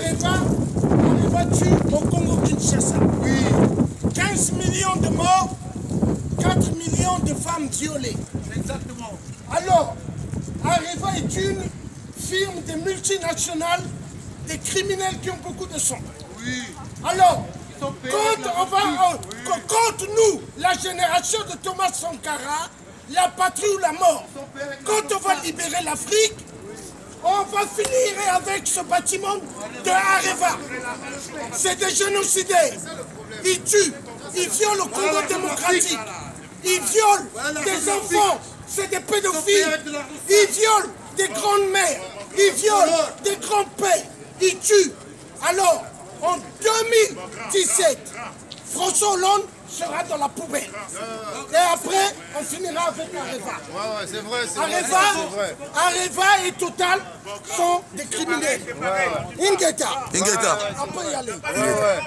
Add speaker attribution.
Speaker 1: Areva, Areva tue au Congo-Kinshasa.
Speaker 2: Oui.
Speaker 1: 15 millions de morts, 4 millions de femmes violées.
Speaker 2: Exactement.
Speaker 1: Alors, Areva est une firme de multinationales, des criminels qui ont beaucoup de sang.
Speaker 2: Oui.
Speaker 1: Alors, quand on va, quand- nous, la génération de Thomas Sankara, la patrie ou la mort, quand on va libérer l'Afrique, on va finir avec ce bâtiment de Areva. C'est des génocidaires. Ils tuent, ils violent le Congo démocratique. Ils violent des enfants. C'est des pédophiles. Ils violent des grandes mères. Ils violent des grands-pères. Ils tuent. Alors, en 2017, François Hollande sera dans la poubelle. Et après, on finira avec Areva.
Speaker 3: Ouais, ouais, c'est vrai, c'est vrai.
Speaker 1: Areva, et Total sont des criminels. Ingeta,
Speaker 4: Ingeta.
Speaker 1: on peut y aller.
Speaker 3: Ouais, ouais.